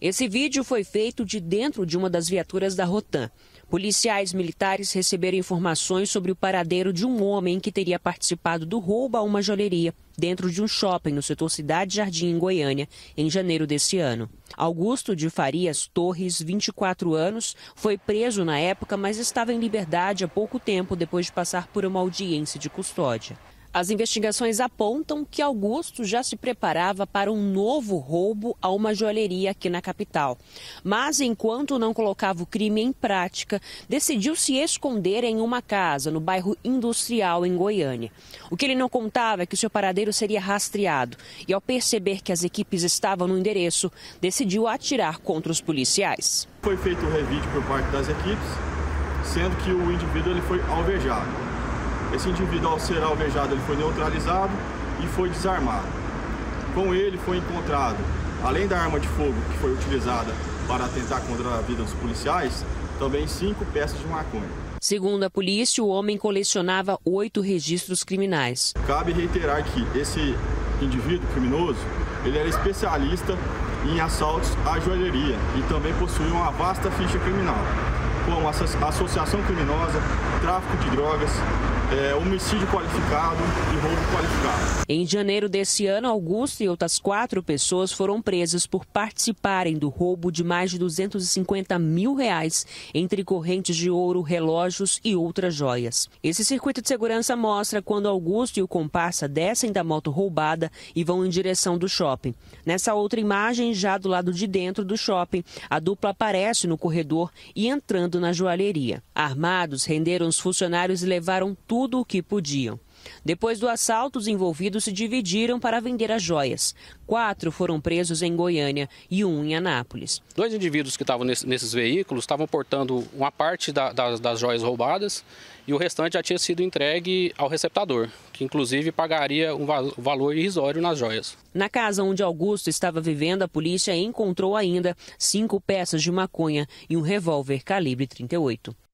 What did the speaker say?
Esse vídeo foi feito de dentro de uma das viaturas da Rotan. Policiais militares receberam informações sobre o paradeiro de um homem que teria participado do roubo a uma joalheria dentro de um shopping no setor Cidade Jardim, em Goiânia, em janeiro desse ano. Augusto de Farias Torres, 24 anos, foi preso na época, mas estava em liberdade há pouco tempo depois de passar por uma audiência de custódia. As investigações apontam que Augusto já se preparava para um novo roubo a uma joalheria aqui na capital. Mas, enquanto não colocava o crime em prática, decidiu se esconder em uma casa no bairro Industrial, em Goiânia. O que ele não contava é que o seu paradeiro seria rastreado. E, ao perceber que as equipes estavam no endereço, decidiu atirar contra os policiais. Foi feito o revide por parte das equipes, sendo que o indivíduo ele foi alvejado. Esse indivíduo, ao ser alvejado, ele foi neutralizado e foi desarmado. Com ele foi encontrado, além da arma de fogo que foi utilizada para atentar contra a vida dos policiais, também cinco peças de maconha. Segundo a polícia, o homem colecionava oito registros criminais. Cabe reiterar que esse indivíduo criminoso, ele era especialista em assaltos à joalheria e também possuía uma vasta ficha criminal, como associação criminosa, tráfico de drogas, é, homicídio qualificado e roubo qualificado. Em janeiro desse ano, Augusto e outras quatro pessoas foram presas por participarem do roubo de mais de 250 mil reais entre correntes de ouro, relógios e outras joias. Esse circuito de segurança mostra quando Augusto e o comparsa descem da moto roubada e vão em direção do shopping. Nessa outra imagem, já do lado de dentro do shopping, a dupla aparece no corredor e entrando na joalheria. Armados, renderam os funcionários e levaram tudo tudo o que podiam. Depois do assalto, os envolvidos se dividiram para vender as joias. Quatro foram presos em Goiânia e um em Anápolis. Dois indivíduos que estavam nesses veículos estavam portando uma parte da, das, das joias roubadas e o restante já tinha sido entregue ao receptador, que inclusive pagaria um valor irrisório nas joias. Na casa onde Augusto estava vivendo, a polícia encontrou ainda cinco peças de maconha e um revólver calibre 38.